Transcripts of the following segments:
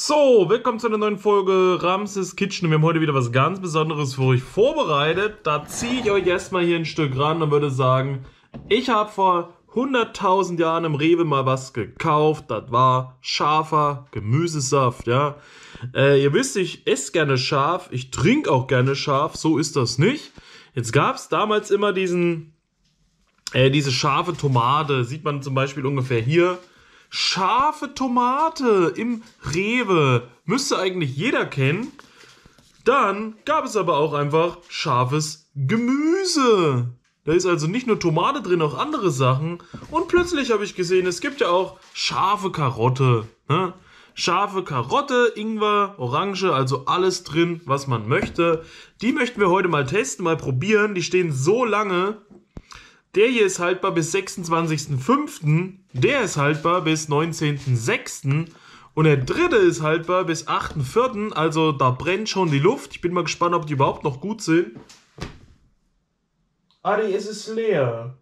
So, willkommen zu einer neuen Folge Ramses Kitchen. Wir haben heute wieder was ganz Besonderes für euch vorbereitet. Da ziehe ich euch erstmal hier ein Stück ran und würde sagen, ich habe vor 100.000 Jahren im Rewe mal was gekauft. Das war scharfer Gemüsesaft, ja. Äh, ihr wisst, ich esse gerne scharf, ich trinke auch gerne scharf, so ist das nicht. Jetzt gab es damals immer diesen, äh, diese scharfe Tomate, sieht man zum Beispiel ungefähr hier scharfe Tomate im Rewe. Müsste eigentlich jeder kennen. Dann gab es aber auch einfach scharfes Gemüse. Da ist also nicht nur Tomate drin, auch andere Sachen. Und plötzlich habe ich gesehen, es gibt ja auch scharfe Karotte. Ne? Scharfe Karotte, Ingwer, Orange, also alles drin, was man möchte. Die möchten wir heute mal testen, mal probieren. Die stehen so lange, der hier ist haltbar bis 26.05. Der ist haltbar bis 19.06. Und der dritte ist haltbar bis 8.04. Also da brennt schon die Luft. Ich bin mal gespannt, ob die überhaupt noch gut sind. Adi, es ist leer.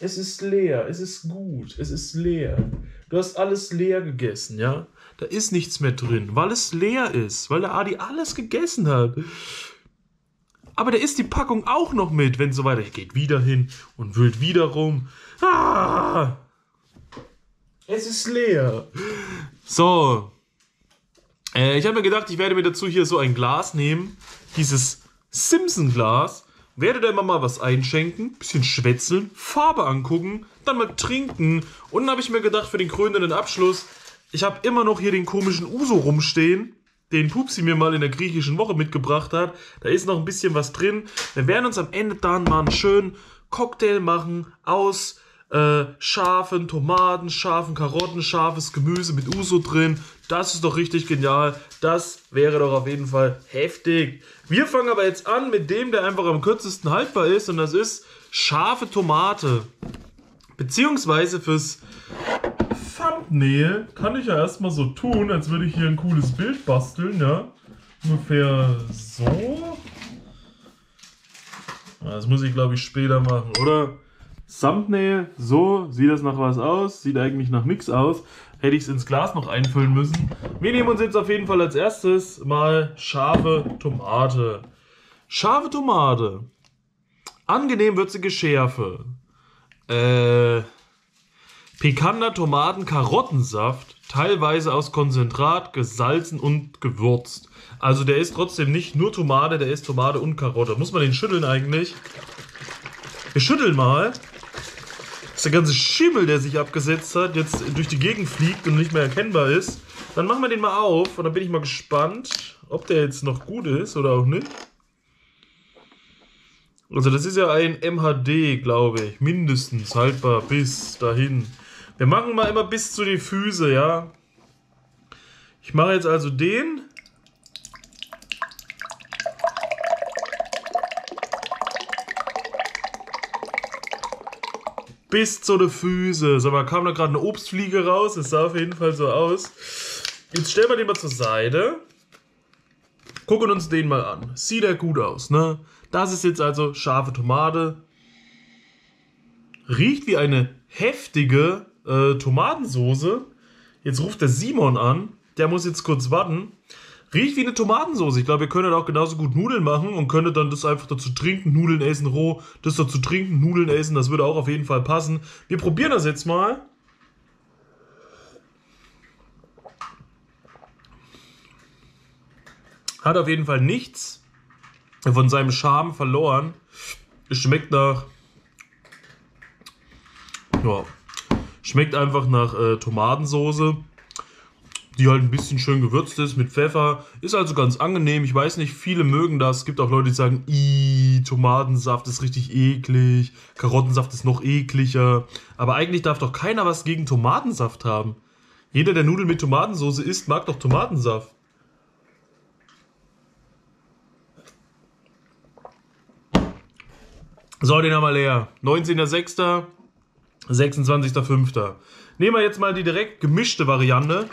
Es ist leer. Es ist gut. Es ist leer. Du hast alles leer gegessen, ja? Da ist nichts mehr drin, weil es leer ist. Weil der Adi alles gegessen hat. Aber der isst die Packung auch noch mit, wenn so weiter geht. Wieder hin und wühlt wieder rum. Ah! Es ist leer. So. Äh, ich habe mir gedacht, ich werde mir dazu hier so ein Glas nehmen. Dieses Simpson-Glas. Werde der Mama was einschenken, bisschen schwätzeln, Farbe angucken, dann mal trinken. Und dann habe ich mir gedacht, für den krönenden Abschluss, ich habe immer noch hier den komischen Uso rumstehen den Pupsi mir mal in der griechischen Woche mitgebracht hat. Da ist noch ein bisschen was drin. Wir werden uns am Ende dann mal einen schönen Cocktail machen aus äh, scharfen Tomaten, scharfen Karotten, scharfes Gemüse mit Uso drin. Das ist doch richtig genial. Das wäre doch auf jeden Fall heftig. Wir fangen aber jetzt an mit dem, der einfach am kürzesten haltbar ist. Und das ist scharfe Tomate. Beziehungsweise fürs Thumbnail kann ich ja erstmal so tun, als würde ich hier ein cooles Bild basteln, ja. Ungefähr so. Das muss ich, glaube ich, später machen, oder? Thumbnail, so, sieht das nach was aus? Sieht eigentlich nach nichts aus. Hätte ich es ins Glas noch einfüllen müssen. Wir nehmen uns jetzt auf jeden Fall als erstes mal scharfe Tomate. Scharfe Tomate. Angenehm würzige Schärfe. Äh, Pikanter Tomaten-Karottensaft, teilweise aus Konzentrat, gesalzen und gewürzt. Also der ist trotzdem nicht nur Tomate, der ist Tomate und Karotte. Muss man den schütteln eigentlich? Wir schütteln mal. Das ist der ganze Schimmel, der sich abgesetzt hat, jetzt durch die Gegend fliegt und nicht mehr erkennbar ist. Dann machen wir den mal auf und dann bin ich mal gespannt, ob der jetzt noch gut ist oder auch nicht. Also das ist ja ein MHD, glaube ich, mindestens haltbar bis dahin. Wir machen mal immer bis zu die Füße, ja. Ich mache jetzt also den. Bis zu den Füße. So, mal kam da gerade eine Obstfliege raus. Es sah auf jeden Fall so aus. Jetzt stellen wir den mal zur Seite. Gucken uns den mal an. Sieht er gut aus, ne? Das ist jetzt also scharfe Tomate. Riecht wie eine heftige äh, Tomatensoße. Jetzt ruft der Simon an. Der muss jetzt kurz warten. Riecht wie eine Tomatensoße. Ich glaube, ihr könntet auch genauso gut Nudeln machen und könntet dann das einfach dazu trinken, Nudeln essen roh, das dazu trinken, Nudeln essen. Das würde auch auf jeden Fall passen. Wir probieren das jetzt mal. Hat auf jeden Fall nichts von seinem Charme verloren. Es schmeckt nach. Ja, Schmeckt einfach nach äh, Tomatensoße, die halt ein bisschen schön gewürzt ist mit Pfeffer. Ist also ganz angenehm. Ich weiß nicht, viele mögen das. Es gibt auch Leute, die sagen, Tomatensaft ist richtig eklig, Karottensaft ist noch ekliger. Aber eigentlich darf doch keiner was gegen Tomatensaft haben. Jeder, der Nudeln mit Tomatensoße isst, mag doch Tomatensaft. So, den haben wir leer. 19.06. 26.05. Nehmen wir jetzt mal die direkt gemischte Variante.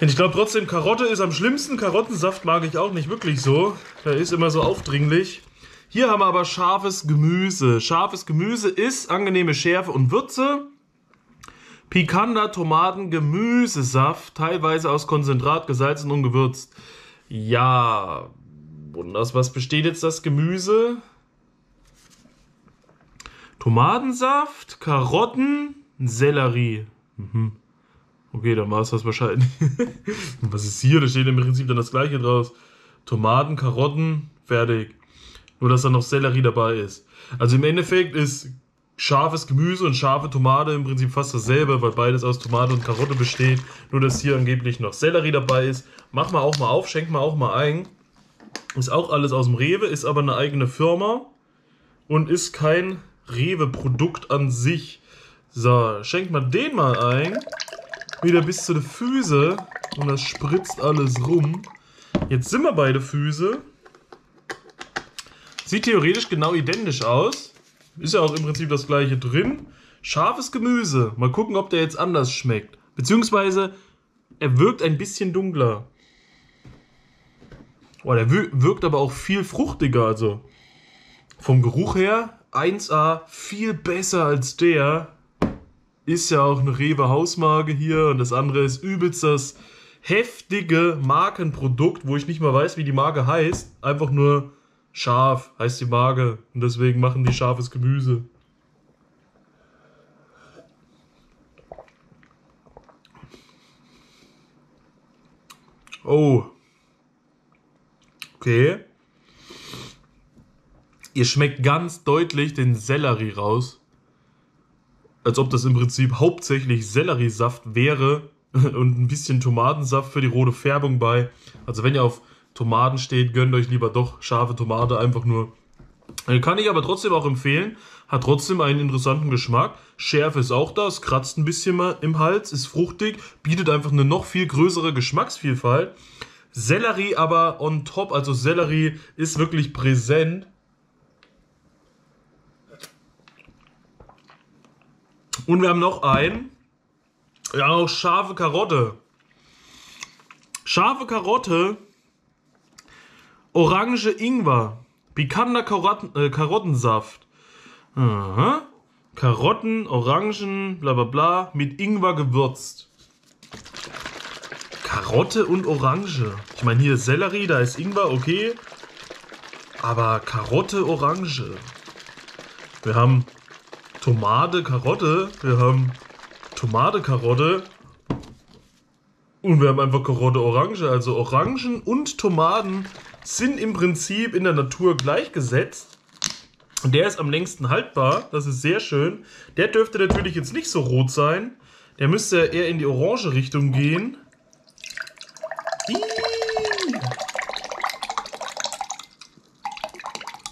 Denn ich glaube trotzdem, Karotte ist am schlimmsten. Karottensaft mag ich auch nicht wirklich so. Der ist immer so aufdringlich. Hier haben wir aber scharfes Gemüse. Scharfes Gemüse ist angenehme Schärfe und Würze. Pikanter Tomaten Gemüsesaft, teilweise aus Konzentrat, gesalzen und gewürzt. Ja, und aus was besteht jetzt das Gemüse? Tomatensaft, Karotten, Sellerie. Mhm. Okay, dann war es das wahrscheinlich. was ist hier? Da steht im Prinzip dann das gleiche draus. Tomaten, Karotten, fertig. Nur, dass da noch Sellerie dabei ist. Also im Endeffekt ist scharfes Gemüse und scharfe Tomate im Prinzip fast dasselbe, weil beides aus Tomate und Karotte besteht. Nur, dass hier angeblich noch Sellerie dabei ist. Mach mal auch mal auf, schenk mal auch mal ein. Ist auch alles aus dem Rewe, ist aber eine eigene Firma und ist kein Rewe-Produkt an sich. So, schenk mal den mal ein. Wieder bis zu den Füße. Und das spritzt alles rum. Jetzt sind wir bei den Füße. Sieht theoretisch genau identisch aus. Ist ja auch im Prinzip das gleiche drin. Scharfes Gemüse. Mal gucken, ob der jetzt anders schmeckt. Beziehungsweise, er wirkt ein bisschen dunkler. Boah, der wirkt aber auch viel fruchtiger. Also vom Geruch her 1A viel besser als der. Ist ja auch eine Rewe Hausmarke hier und das andere ist übelst das heftige Markenprodukt, wo ich nicht mal weiß, wie die Marke heißt. Einfach nur scharf heißt die Marke und deswegen machen die scharfes Gemüse. Oh. Okay. Ihr schmeckt ganz deutlich den Sellerie raus. Als ob das im Prinzip hauptsächlich Selleriesaft wäre und ein bisschen Tomatensaft für die rote Färbung bei. Also wenn ihr auf Tomaten steht, gönnt euch lieber doch scharfe Tomate, einfach nur. Äh, kann ich aber trotzdem auch empfehlen. Hat trotzdem einen interessanten Geschmack. Schärfe ist auch da, es kratzt ein bisschen mal im Hals, ist fruchtig, bietet einfach eine noch viel größere Geschmacksvielfalt. Sellerie aber on top, also Sellerie ist wirklich präsent. Und wir haben noch einen. Ja, auch scharfe Karotte. Scharfe Karotte. Orange Ingwer. Pikanter Karotten, äh, Karottensaft. Aha. Karotten, Orangen, bla bla bla, mit Ingwer gewürzt. Karotte und Orange. Ich meine, hier ist Sellerie, da ist Ingwer, okay. Aber Karotte, Orange. Wir haben Tomate, Karotte. Wir haben Tomate, Karotte. Und wir haben einfach Karotte, Orange. Also Orangen und Tomaten sind im Prinzip in der Natur gleichgesetzt. Und der ist am längsten haltbar. Das ist sehr schön. Der dürfte natürlich jetzt nicht so rot sein. Der müsste eher in die orange Richtung gehen.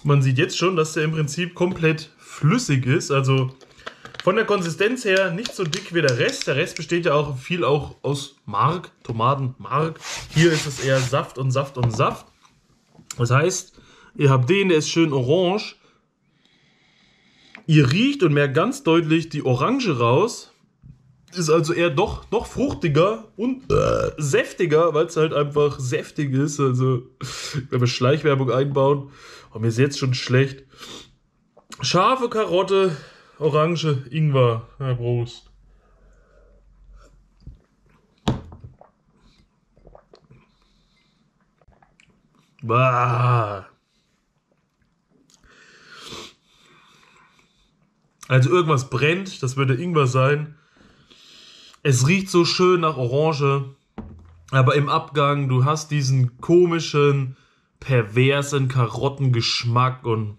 Man sieht jetzt schon, dass der im Prinzip komplett flüssig ist. Also von der Konsistenz her nicht so dick wie der Rest. Der Rest besteht ja auch viel auch aus Mark, Tomatenmark. Hier ist es eher Saft und Saft und Saft. Das heißt, ihr habt den, der ist schön orange. Ihr riecht und merkt ganz deutlich die Orange raus. Ist also eher doch noch fruchtiger und äh, säftiger, weil es halt einfach säftig ist. Also, wenn wir Schleichwerbung einbauen, oh, mir ist jetzt schon schlecht. Scharfe Karotte, Orange, Ingwer, Herr Prost. Bah. Also irgendwas brennt, das würde Ingwer sein. Es riecht so schön nach Orange, aber im Abgang, du hast diesen komischen, perversen Karottengeschmack und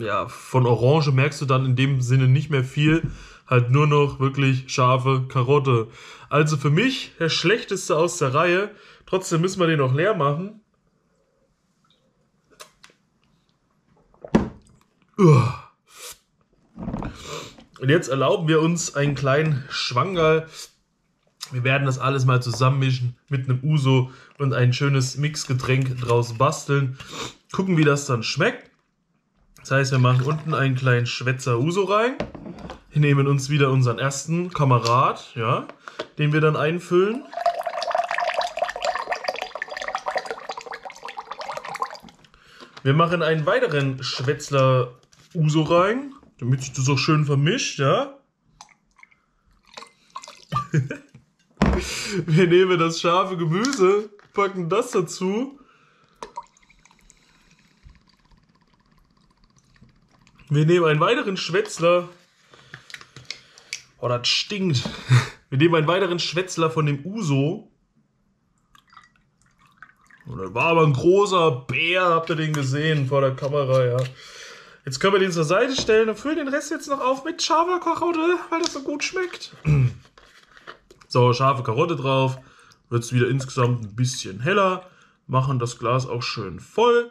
ja, von Orange merkst du dann in dem Sinne nicht mehr viel, halt nur noch wirklich scharfe Karotte. Also für mich der schlechteste aus der Reihe. Trotzdem müssen wir den noch leer machen. Und jetzt erlauben wir uns einen kleinen Schwangerl. Wir werden das alles mal zusammenmischen mit einem Uso und ein schönes Mixgetränk draus basteln. Gucken, wie das dann schmeckt. Das heißt, wir machen unten einen kleinen Schwätzer Uso rein. Wir nehmen uns wieder unseren ersten Kamerad, ja, den wir dann einfüllen. Wir machen einen weiteren Schwätzler Uso rein damit sich das auch schön vermischt, ja. Wir nehmen das scharfe Gemüse, packen das dazu. Wir nehmen einen weiteren Schwätzler. Oh, das stinkt. Wir nehmen einen weiteren Schwätzler von dem Uso. Und das war aber ein großer Bär, habt ihr den gesehen vor der Kamera, ja. Jetzt können wir den zur Seite stellen und füllen den Rest jetzt noch auf mit scharfer Karotte, weil das so gut schmeckt. So, scharfe Karotte drauf. Wird es wieder insgesamt ein bisschen heller. Machen das Glas auch schön voll,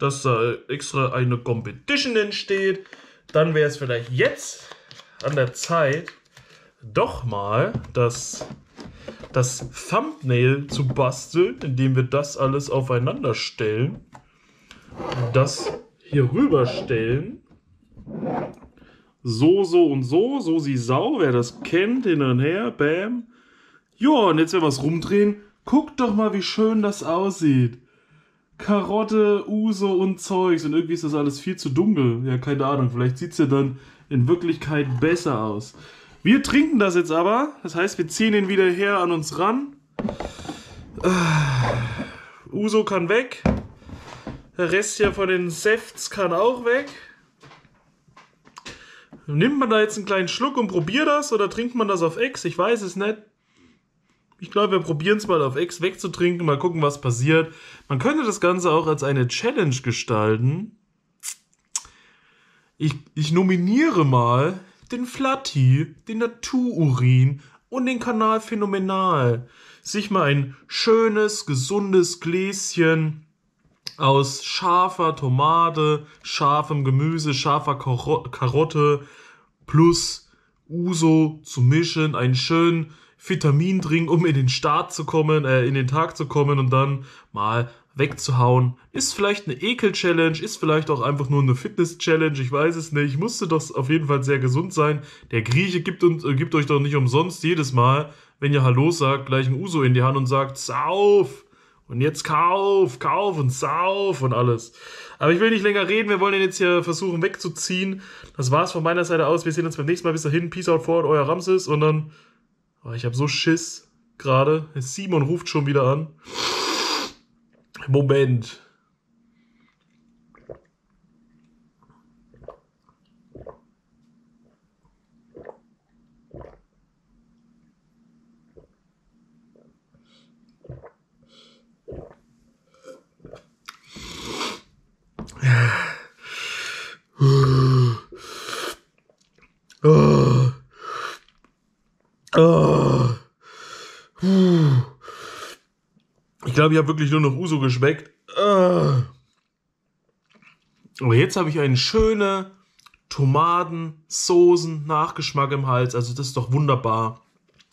dass da extra eine Competition entsteht. Dann wäre es vielleicht jetzt an der Zeit, doch mal das, das Thumbnail zu basteln, indem wir das alles aufeinander stellen. Das hier rüber stellen. So, so und so, so sie Sau, wer das kennt, hin und her, bam. Ja, und jetzt wenn wir es rumdrehen, guckt doch mal, wie schön das aussieht. Karotte, Uso und Zeugs und irgendwie ist das alles viel zu dunkel. Ja, keine Ahnung, vielleicht sieht es ja dann in Wirklichkeit besser aus. Wir trinken das jetzt aber, das heißt, wir ziehen ihn wieder her an uns ran. Uh, Uso kann weg. Der Rest hier von den Säfts kann auch weg. Nimmt man da jetzt einen kleinen Schluck und probiert das oder trinkt man das auf Ex? Ich weiß es nicht. Ich glaube, wir probieren es mal auf Ex wegzutrinken, mal gucken, was passiert. Man könnte das Ganze auch als eine Challenge gestalten. Ich, ich nominiere mal den Flatti, den Natururin und den Kanal Phänomenal. Sich mal ein schönes, gesundes Gläschen aus scharfer Tomate, scharfem Gemüse, scharfer Karotte plus Uso zu mischen, einen schönen Vitamindrink, um in den Start zu kommen, äh, in den Tag zu kommen und dann mal wegzuhauen. Ist vielleicht eine Ekel-Challenge, ist vielleicht auch einfach nur eine Fitness-Challenge, ich weiß es nicht. Musste doch auf jeden Fall sehr gesund sein. Der Grieche gibt, uns, äh, gibt euch doch nicht umsonst jedes Mal, wenn ihr Hallo sagt, gleich ein Uso in die Hand und sagt, sauf! Und jetzt kauf, kauf und sauf und alles. Aber ich will nicht länger reden, wir wollen den jetzt hier versuchen wegzuziehen. Das war's von meiner Seite aus. Wir sehen uns beim nächsten Mal. Bis dahin. Peace out forward, euer Ramses. Und dann. Oh, ich habe so Schiss gerade. Simon ruft schon wieder an. Moment. Ich glaube, ich habe wirklich nur noch Uso geschmeckt. Aber jetzt habe ich einen schönen Tomaten, Soßen, Nachgeschmack im Hals. Also das ist doch wunderbar.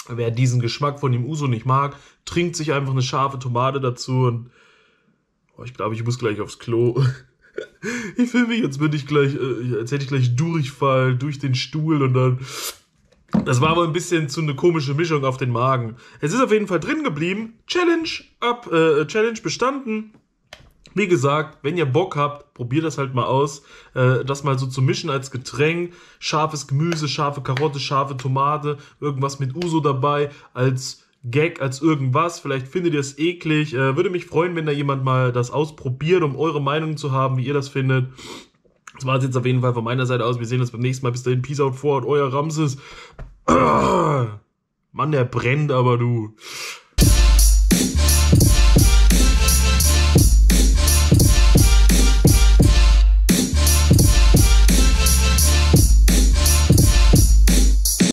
Wer diesen Geschmack von dem Uso nicht mag, trinkt sich einfach eine scharfe Tomate dazu und oh, ich glaube, ich muss gleich aufs Klo. Ich fühle mich, als würde ich gleich, äh, als hätte ich gleich Durchfall durch den Stuhl und dann. Das war aber ein bisschen zu eine komische Mischung auf den Magen. Es ist auf jeden Fall drin geblieben. Challenge ab, äh, Challenge bestanden. Wie gesagt, wenn ihr Bock habt, probiert das halt mal aus. Äh, das mal so zu mischen als Getränk. Scharfes Gemüse, scharfe Karotte, scharfe Tomate, irgendwas mit Uso dabei als Gag als irgendwas. Vielleicht findet ihr es eklig. Äh, würde mich freuen, wenn da jemand mal das ausprobiert, um eure Meinung zu haben, wie ihr das findet. Das war es jetzt auf jeden Fall von meiner Seite aus. Wir sehen uns beim nächsten Mal. Bis dahin, Peace out, Fort, euer Ramses. Mann, der brennt aber, du.